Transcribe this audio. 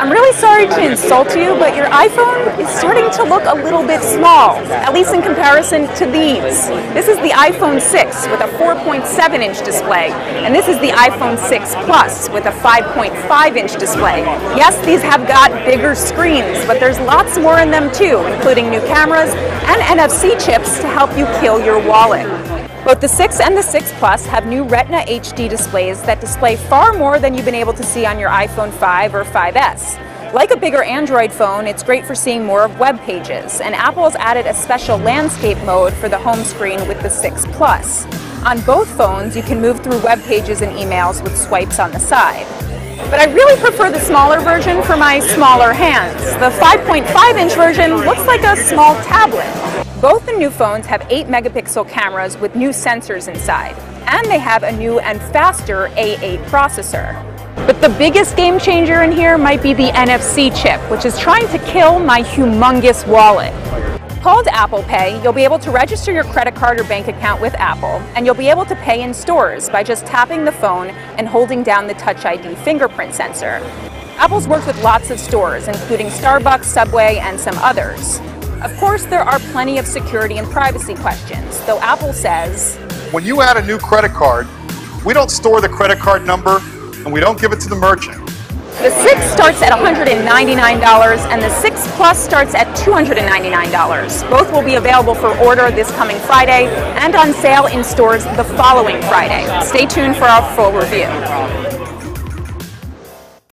I'm really sorry to insult you, but your iPhone is starting to look a little bit small, at least in comparison to these. This is the iPhone 6 with a 4.7 inch display, and this is the iPhone 6 Plus with a 5.5 inch display. Yes, these have got bigger screens, but there's lots more in them too, including new cameras and NFC chips to help you kill your wallet. Both the 6 and the 6 Plus have new Retina HD displays that display far more than you've been able to see on your iPhone 5 or 5S. Like a bigger Android phone, it's great for seeing more of web pages, and Apple's added a special landscape mode for the home screen with the 6 Plus. On both phones, you can move through web pages and emails with swipes on the side. But I really prefer the smaller version for my smaller hands. The 5.5 inch version looks like a small tablet. Both the new phones have 8 megapixel cameras with new sensors inside, and they have a new and faster A8 processor. But the biggest game changer in here might be the NFC chip, which is trying to kill my humongous wallet. Called Apple Pay, you'll be able to register your credit card or bank account with Apple, and you'll be able to pay in stores by just tapping the phone and holding down the Touch ID fingerprint sensor. Apple's worked with lots of stores, including Starbucks, Subway, and some others. Of course, there are plenty of security and privacy questions, though Apple says When you add a new credit card, we don't store the credit card number and we don't give it to the merchant. The 6 starts at $199 and the 6 Plus starts at $299. Both will be available for order this coming Friday and on sale in stores the following Friday. Stay tuned for our full review.